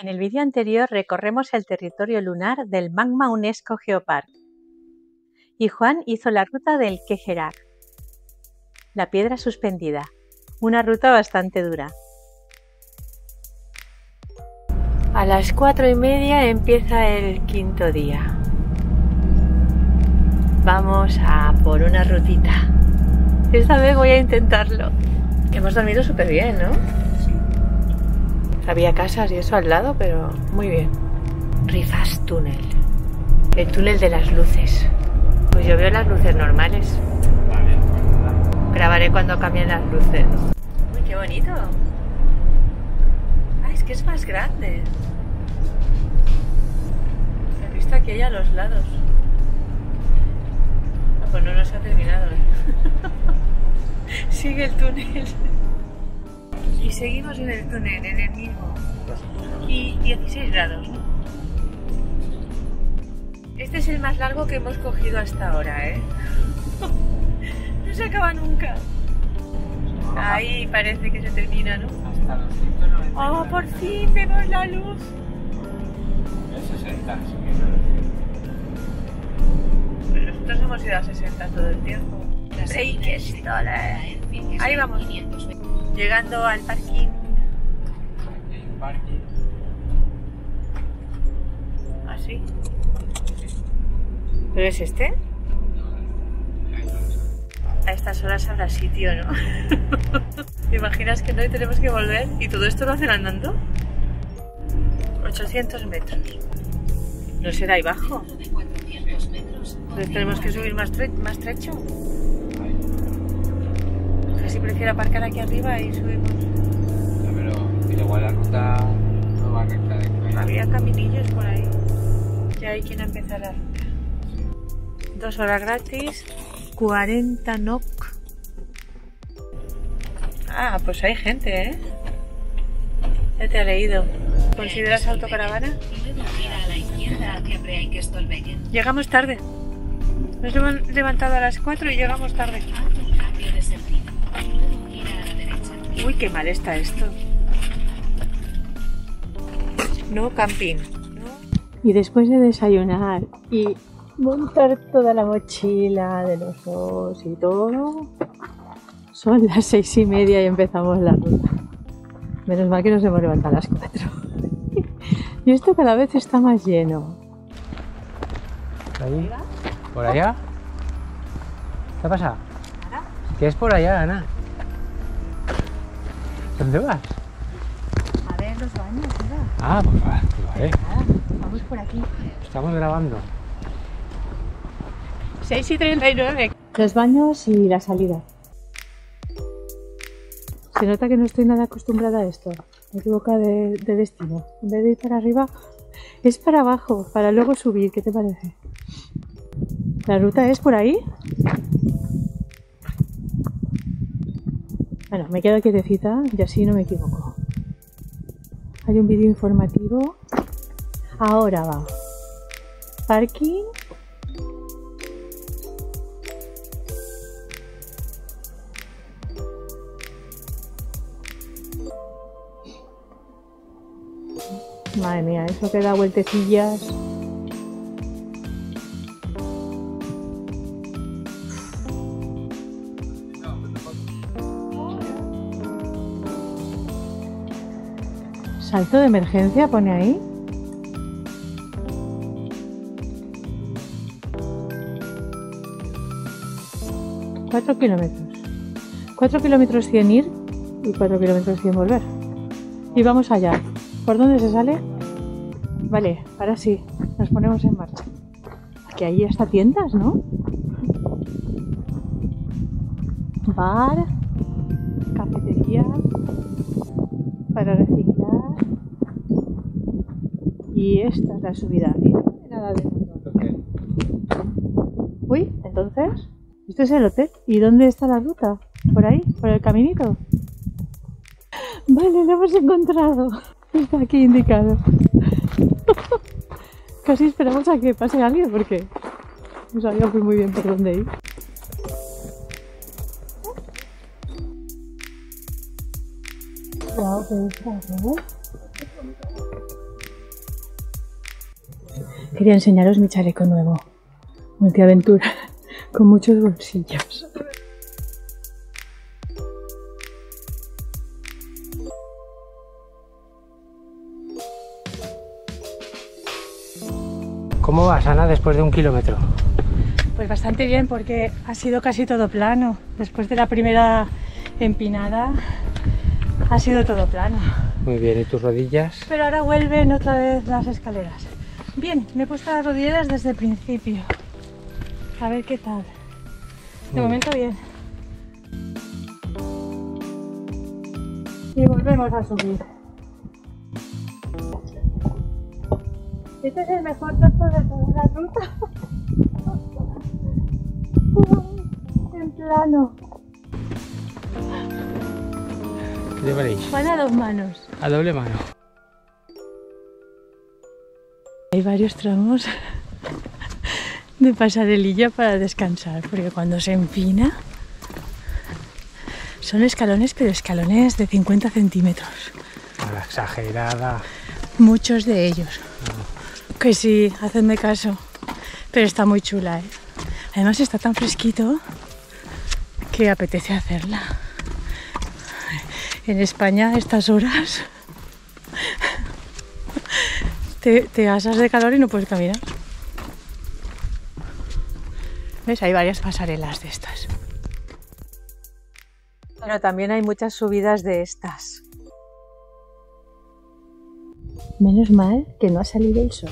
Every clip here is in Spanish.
En el vídeo anterior recorremos el territorio lunar del Magma UNESCO Geopark y Juan hizo la ruta del Kejerak, la piedra suspendida, una ruta bastante dura. A las cuatro y media empieza el quinto día. Vamos a por una rutita. Esta vez voy a intentarlo. Hemos dormido súper bien, ¿no? Había casas y eso al lado, pero muy bien. Rifas Túnel. El túnel de las luces. Pues yo veo las luces normales. Grabaré cuando cambien las luces. Uy, qué bonito. Ah, es que es más grande. La vista aquí hay a los lados. Ah, pues no nos ha terminado. ¿eh? Sigue el túnel. Y seguimos en el túnel, en el mismo. Y 16 grados. Este es el más largo que hemos cogido hasta ahora, ¿eh? no se acaba nunca. Ahí parece que se termina, ¿no? Hasta los 190. ¡Oh, por fin vemos la luz! Es 60, sí Pero nosotros hemos ido a 60 todo el tiempo. ¡Ey, qué estola! Ahí vamos. Llegando al parking. Un parking. ¿Así? ¿Pero es este? A estas horas habrá sitio, ¿no? ¿Te imaginas que no y tenemos que volver? ¿Y todo esto lo hacen andando? 800 metros. ¿No será ahí bajo? Entonces tenemos que subir más, tre- más trecho. Prefiero aparcar aquí arriba y subimos. No, pero igual la ruta no va recta de aquí. Había caminillos por ahí. Ya hay quien empezar la ruta. Dos horas gratis, 40 NOC. Ah, pues hay gente, ¿eh? Ya te ha leído. ¿Consideras autocaravana? Luego. Llegamos tarde. Nos hemos levantado a las 4 y llegamos tarde. Uy, qué mal está esto. No camping. Y después de desayunar y montar toda la mochila de los dos y todo, son las seis y media y empezamos la ruta. Menos mal que nos hemos levantado a las cuatro. y esto cada vez está más lleno. ¿Ahí? ¿Por allá? ¿Qué pasa? ¿Qué es por allá, Ana? ¿Dónde vas? A ver los baños, mira. Ah, pues vale. pues vale. Vamos por aquí. Estamos grabando. 6 y 39. Los baños y la salida. Se nota que no estoy nada acostumbrada a esto. Me equivoca de, de destino. En vez de ir para arriba, es para abajo, para luego subir. ¿Qué te parece? ¿La ruta es por ahí? Bueno, me quedo quietecita y así no me equivoco. Hay un vídeo informativo. Ahora va. Parking. Madre mía, eso que da vueltecillas. Salto de emergencia pone ahí. Cuatro kilómetros. Cuatro kilómetros 100 ir y cuatro kilómetros 100 volver. Y vamos allá. ¿Por dónde se sale? Vale, ahora sí, nos ponemos en marcha. Que ahí hasta tiendas, ¿no? Bar, cafetería, para reciclar. Y esta es la subida. Y no tiene nada de montón. Uy, entonces, ¿esto es el hotel? ¿Y dónde está la ruta? ¿Por ahí? ¿Por el caminito? Vale, lo hemos encontrado. Está aquí indicado. Casi esperamos a que pase alguien porque no sabíamos muy bien por dónde ir. Wow, qué ¿eh? Quería enseñaros mi chaleco nuevo. Multiaventura. Con muchos bolsillos. ¿Cómo vas, Ana, después de un kilómetro? Pues bastante bien porque ha sido casi todo plano. Después de la primera empinada ha sido todo plano. Muy bien, ¿y tus rodillas? Pero ahora vuelven otra vez las escaleras. Bien, me he puesto las rodilleras desde el principio. A ver qué tal. De momento bien. Y volvemos a subir. Este es el mejor trozo de toda la ruta. en plano. ¿Qué te paréis? Van a dos manos. A doble mano. Hay varios tramos de pasarelilla para descansar, porque cuando se empina son escalones, pero escalones de 50 centímetros. La exagerada. Muchos de ellos. Que sí, hacedme caso. Pero está muy chula, ¿eh? Además está tan fresquito que apetece hacerla. En España a estas horas te, te asas de calor y no puedes caminar. ¿Ves? Hay varias pasarelas de estas. Pero también hay muchas subidas de estas. Menos mal que no ha salido el sol.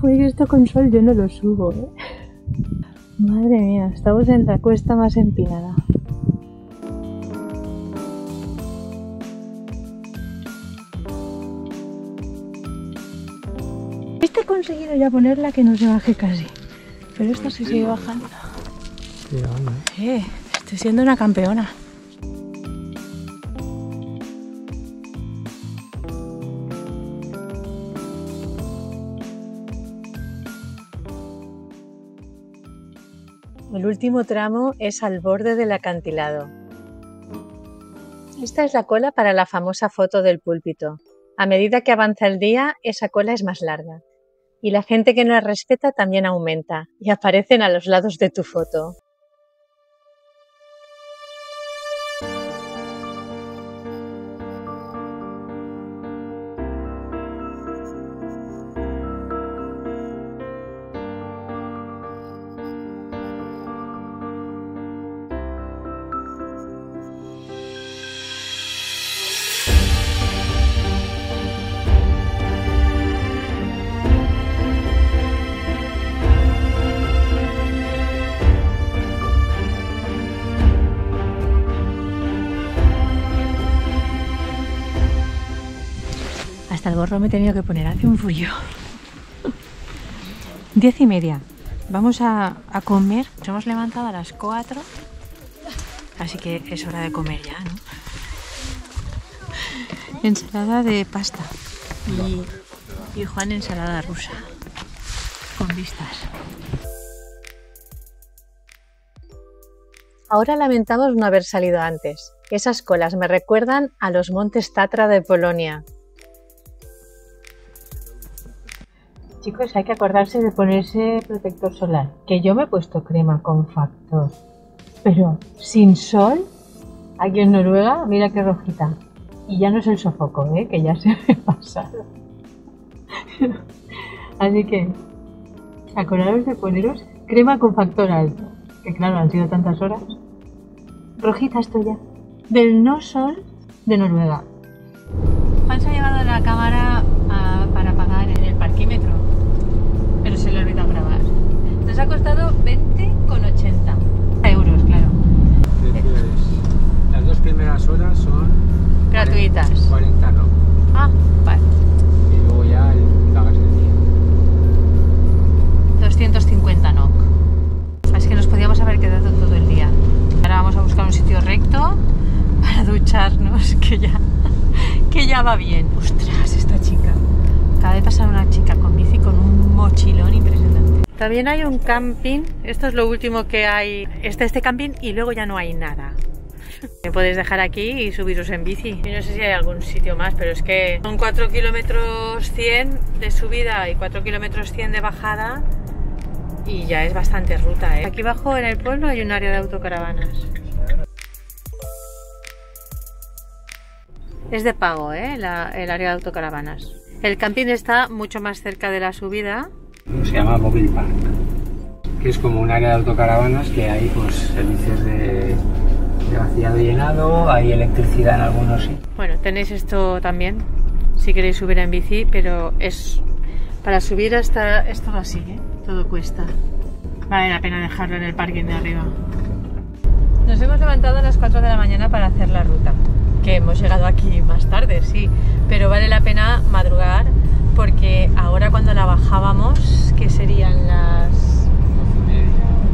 Porque esto con sol yo no lo subo, ¿eh? Madre mía, estamos en la cuesta más empinada. Conseguido ya ponerla que no se baje casi. Pero esta se sigue bajando. Eh, estoy siendo una campeona. El último tramo es al borde del acantilado. Esta es la cola para la famosa foto del púlpito. A medida que avanza el día, esa cola es más larga. Y la gente que no la respeta también aumenta y aparecen a los lados de tu foto. Gorro me he tenido que poner, hace un frío. Diez y media. Vamos a, comer. Nos hemos levantado a las cuatro. Así que es hora de comer ya, ¿no? Ensalada de pasta. Y Juan ensalada rusa. Con vistas. Ahora lamentamos no haber salido antes. Esas colas me recuerdan a los montes Tatra de Polonia. Chicos, hay que acordarse de ponerse protector solar. Que yo me he puesto crema con factor. Pero sin sol, aquí en Noruega, mira qué rojita. Y ya no es el sofoco, ¿eh? que ya se me ha pasado. Así que, acordaros de poneros crema con factor alto. Que claro, han sido tantas horas. Rojita estoy ya. Del no sol de Noruega. Juan se ha llevado la cámara a- para pagar en el parquímetro, pero se le olvidó grabar. Nos ha costado 20,80 euros, claro. Las dos primeras horas son Gratuitas. 40 no. Ah, vale. Y luego ya el pagas el día. 250 NOK. Así que nos podíamos haber quedado todo el día. Ahora vamos a buscar un sitio recto para ducharnos, que ya, que ya va bien. Ostras, esta chica. Acaba de pasar una chica con bici con un mochilón impresionante. También hay un camping. Esto es lo último que hay. Está este camping y luego ya no hay nada. Me podéis dejar aquí y subiros en bici. No sé si hay algún sitio más, pero es que son 4 kilómetros 100 de subida y 4 kilómetros 100 de bajada y ya es bastante ruta. ¿eh? Aquí abajo en el pueblo hay un área de autocaravanas. Es de pago, ¿eh? El área de autocaravanas. El camping está mucho más cerca de la subida. Se llama Mobile Park, que es como un área de autocaravanas que hay pues servicios de, de vaciado y llenado, hay electricidad en algunos sitios. Bueno, tenéis esto también, si queréis subir en bici, pero es para subir hasta es todo así, ¿eh? Todo cuesta. Vale la pena dejarlo en el parking de arriba. Nos hemos levantado a las 4 de la mañana para hacer la ruta, que hemos llegado aquí más tarde, sí, pero vale la pena madrugar porque ahora cuando la bajábamos, que serían las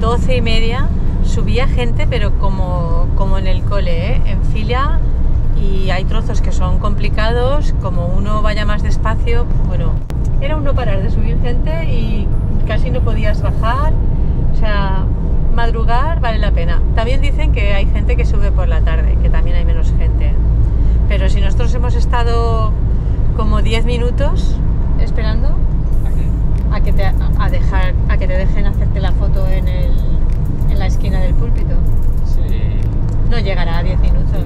12 y media subía gente, pero como, como en el cole, ¿eh? en fila y hay trozos que son complicados, como uno vaya más despacio, bueno, era un no parar de subir gente y casi no podías bajar, o sea, madrugar vale la pena. También dicen que hay gente que sube por la tarde, que también hay menos gente, pero si nosotros hemos estado como 10 minutos esperando a que te, a dejar, a que te dejen hacerte la foto en, el, en la esquina del púlpito. No llegará a 10 minutos.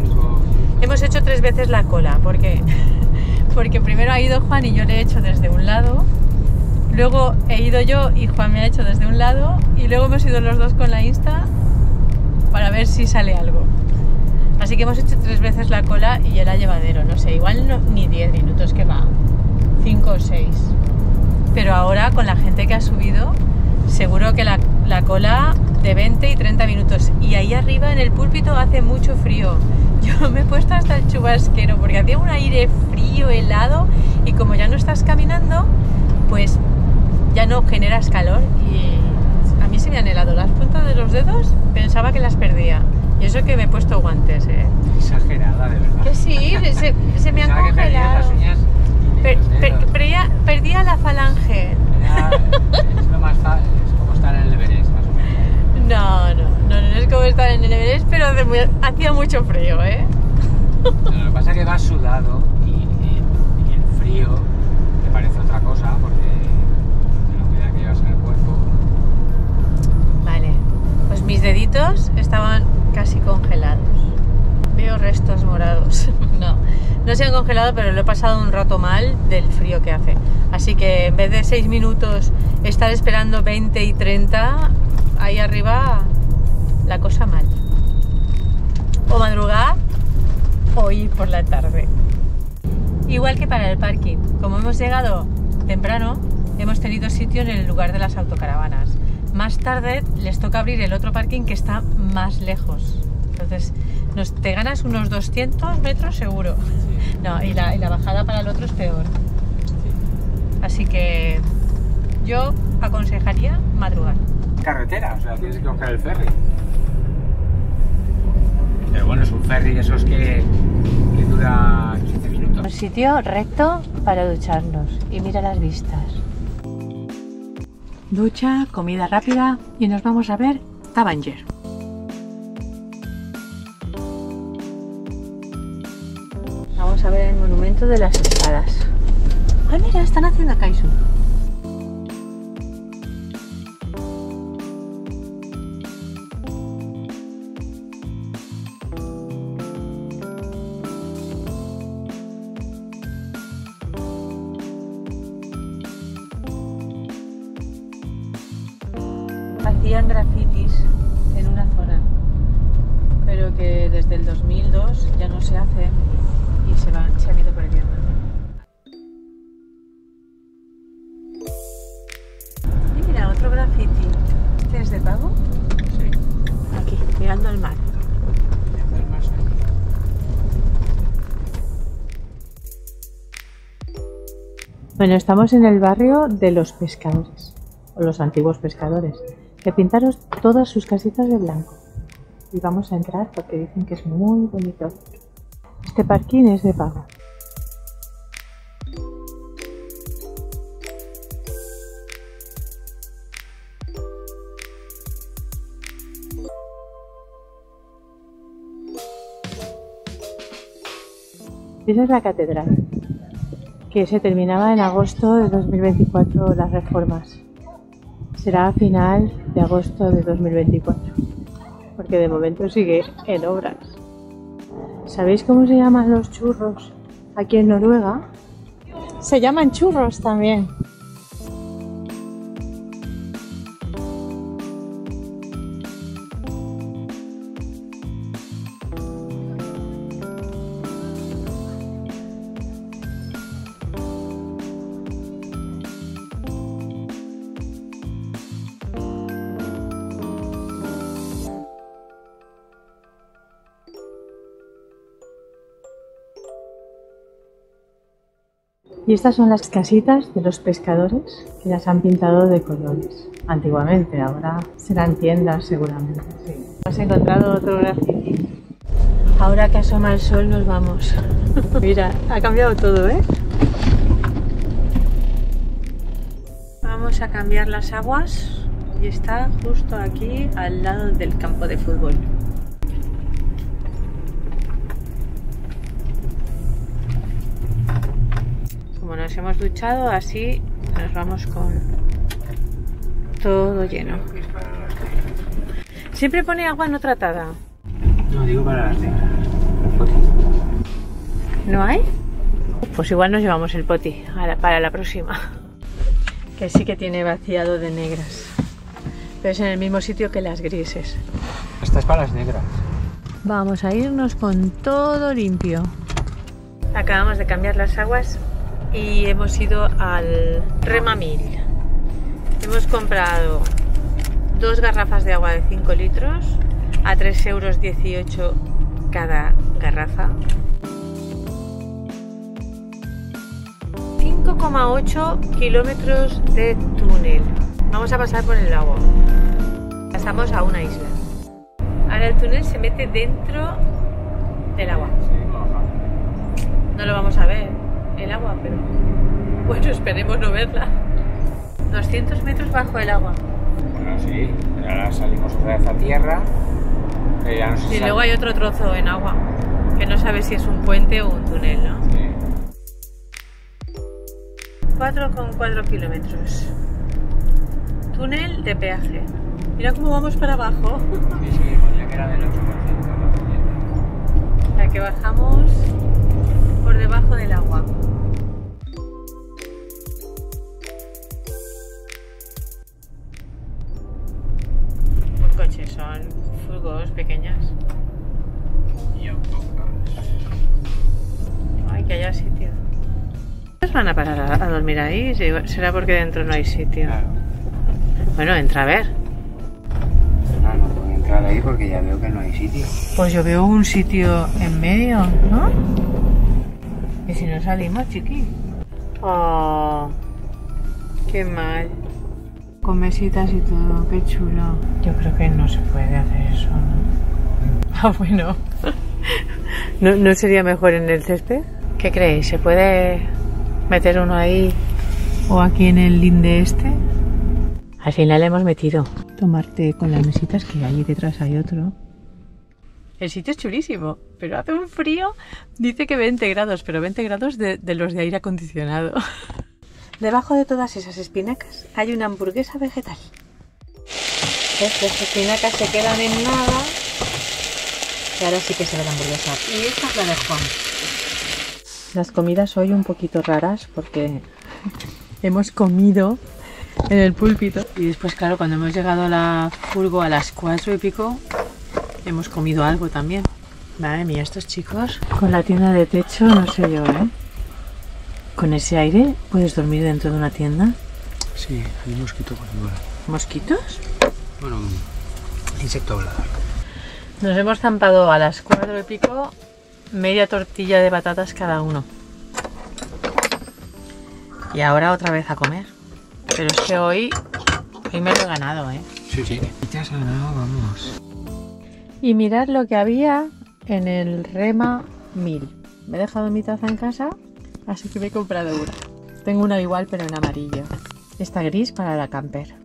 Hemos hecho tres veces la cola, porque porque primero ha ido Juan y yo le he hecho desde un lado, luego he ido yo y Juan me ha hecho desde un lado y luego hemos ido los dos con la Insta para ver si sale algo. Así que hemos hecho tres veces la cola y era llevadero, no sé, igual no, ni 10 minutos que va, 5 o 6. Pero ahora con la gente que ha subido, seguro que la, la cola de 20 y 30 minutos. Y ahí arriba en el púlpito hace mucho frío. Yo me he puesto hasta el chubasquero porque hacía un aire frío, helado y como ya no estás caminando, pues ya no generas calor y a mí se me han helado las puntas de los dedos, pensaba que las perdía. Y eso que me he puesto guantes, ¿eh? Exagerada, de verdad. Que sí, se, se me han que congelado. las uñas y Per- per- perdía, perdía la falange. Era- es lo más fácil, es como estar en el Everest, más o menos. No, no, no, no es como estar en el Everest, pero hace muy- hacía mucho frío, ¿eh? Lo que pasa es que vas sudado y, y- y el frío te parece otra cosa porque la humedad que llevas en el cuerpo. Vale, pues mis deditos estaban casi congelados. Veo restos morados. No, no se han congelado, pero lo he pasado un rato mal del frío que hace. Así que en vez de 6 minutos estar esperando 20 y 30, ahí arriba la cosa mal. O madrugar o ir por la tarde. Igual que para el parking, como hemos llegado temprano, hemos tenido sitio en el lugar de las autocaravanas. Más tarde les toca abrir el otro parking que está más lejos. Entonces, nos, te ganas unos 200 metros seguro. No, y la, y la bajada para el otro es peor. Así que yo aconsejaría madrugar. Carretera, o sea, tienes que coger el ferry. Pero bueno, es un ferry de esos que, que dura 15 minutos. Un sitio recto para ducharnos y mira las vistas. Ducha, comida rápida y nos vamos a ver Stavanger. Vamos a ver el monumento de las espadas. Ah, mira, están haciendo Kaisu. Mar. Bueno, estamos en el barrio de los pescadores, o los antiguos pescadores, que pintaron todas sus casitas de blanco. Y vamos a entrar porque dicen que es muy bonito. Este parking es de pago. Esa es la catedral, que se terminaba en agosto de 2024 las reformas. Será a final de agosto de 2024, porque de momento sigue en obras. ¿Sabéis cómo se llaman los churros aquí en Noruega? Se llaman churros también. Y estas son las casitas de los pescadores que las han pintado de colores. Antiguamente, ahora serán tiendas seguramente. Sí. Has encontrado otro graffiti. Ahora que asoma el sol nos vamos. Mira, ha cambiado todo, ¿eh? Vamos a cambiar las aguas y está justo aquí al lado del campo de fútbol. Como nos hemos duchado, así nos vamos con todo lleno. Siempre pone agua no tratada. No, digo para las. ¿No hay? Pues igual nos llevamos el poti la- para la próxima. Que sí que tiene vaciado de negras. Pero es en el mismo sitio que las grises. Esta es para las negras. Vamos a irnos con todo limpio. Acabamos de cambiar las aguas y hemos ido al Remamil. Hemos comprado dos garrafas de agua de 5 litros a 3,18 euros cada garrafa. 5,8 kilómetros de túnel. Vamos a pasar por el agua. Pasamos a una isla. Ahora el túnel se mete dentro del agua. No lo vamos a ver, el agua, pero bueno, esperemos no verla. 200 metros bajo el agua. Bueno, sí. Ahora salimos otra vez a tierra. que ya no sé si Y luego hay otro trozo en agua, que no sabes si es un puente o un túnel, ¿no? Sí. 4,4 kilómetros. Túnel de peaje. Mira cómo vamos para abajo. Sí, sí, ponía que era del 8%. la pendiente. O sea que bajamos por debajo del agua. Furgos pequeñas. Y autocars. Ay, que haya sitio. ¿Nos van a parar a, dormir ahí? Será porque dentro no hay sitio. Claro. Bueno, entra a ver. No, no puedo entrar ahí porque ya veo que no hay sitio. Pues yo veo un sitio en medio, ¿no? ¿Y si no salimos, chiqui? Oh, qué mal. Con mesitas y todo, qué chulo. Yo creo que no se puede hacer eso, ¿no? Ah, bueno. ¿No, ¿No sería mejor en el césped? ¿Qué creéis? ¿Se puede meter uno ahí o aquí en el linde este? Al final le hemos metido. Tomarte con las mesitas que allí detrás hay otro. El sitio es chulísimo, pero hace un frío. Dice que 20 grados, pero 20 grados de, de los de aire acondicionado. Debajo de todas esas espinacas hay una hamburguesa vegetal. ¿Ves? Las espinacas se quedan en nada. Y ahora sí que se ve la hamburguesa. Y esta es la de Juan. Las comidas hoy un poquito raras porque hemos comido en el púlpito. Y después, claro, cuando hemos llegado a la furgo a las cuatro y pico, hemos comido algo también. Madre mía, estos chicos con la tienda de techo, no sé yo, ¿eh? Con ese aire, ¿puedes dormir dentro de una tienda? Sí, hay un mosquito por igual. ¿Mosquitos? Bueno, un insecto volador. Nos hemos zampado a las cuatro y pico media tortilla de patatas cada uno. Y ahora otra vez a comer. Pero es que hoy, hoy me lo he ganado, ¿eh? Sí, sí. Te has ganado, vamos. Y mirad lo que había en el Rema 1000. Me he dejado mi taza en casa, así que me he comprado una. Tengo una igual, pero en amarillo. Esta gris para la camper.